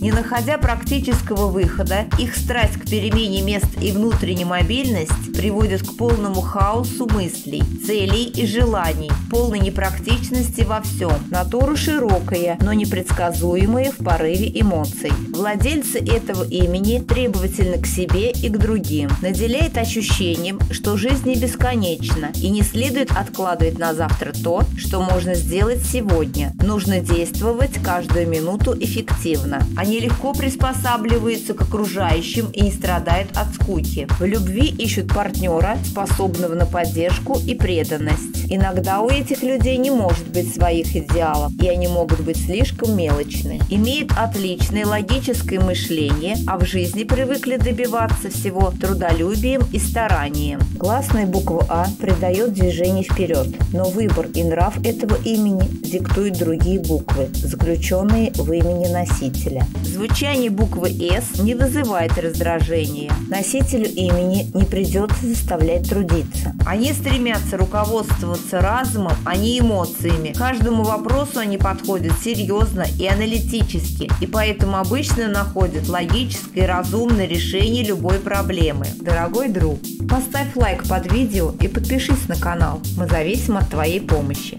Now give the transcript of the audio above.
Не находя практического выхода, их страсть к перемене мест и внутренняя мобильность приводят к полному хаосу мыслей, целей и желаний, полной непрактичности во всем. Натура широкая, но непредсказуемая в порыве эмоций. Владельцы этого имени требовательны к себе и к другим, наделяет ощущением, что жизнь не бесконечна и не следует откладывать на завтра то, что можно сделать сегодня. Нужно действовать каждую минуту эффективно. Они легко приспосабливаются к окружающим и не страдают от скуки. В любви ищут партнера, способного на поддержку и преданность. Иногда у этих людей не может быть своих идеалов, и они могут быть слишком мелочны. Имеют отличное логическое мышление, а в жизни привыкли добиваться всего трудолюбием и старанием. Гласная буква А придает движение вперед, но выбор и нрав этого имени диктуют другие буквы, заключенные в имени носителя. Звучание буквы «С» не вызывает раздражения. Носителю имени не придется заставлять трудиться. Они стремятся руководствоваться разумом, а не эмоциями. Каждому вопросу они подходят серьезно и аналитически, и поэтому обычно находят логическое и разумное решение любой проблемы. Дорогой друг, поставь лайк под видео и подпишись на канал. Мы зависим от твоей помощи.